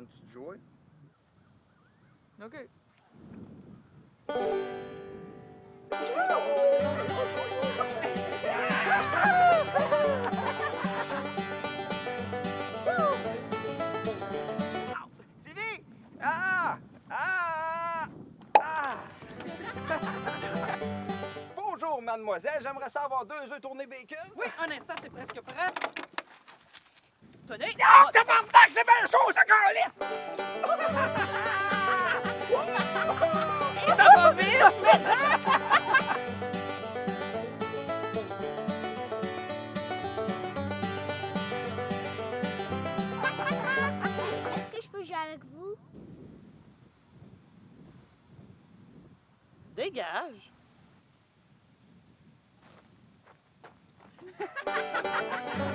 de jouer? OK. Ah! Ah! Ah! Bonjour, mademoiselle. J'aimerais savoir deux œufs tournés bacon. Oui, un instant, c'est presque prêt. Tenez! Ah, tabarnak, c'est bien chaud, Dégage!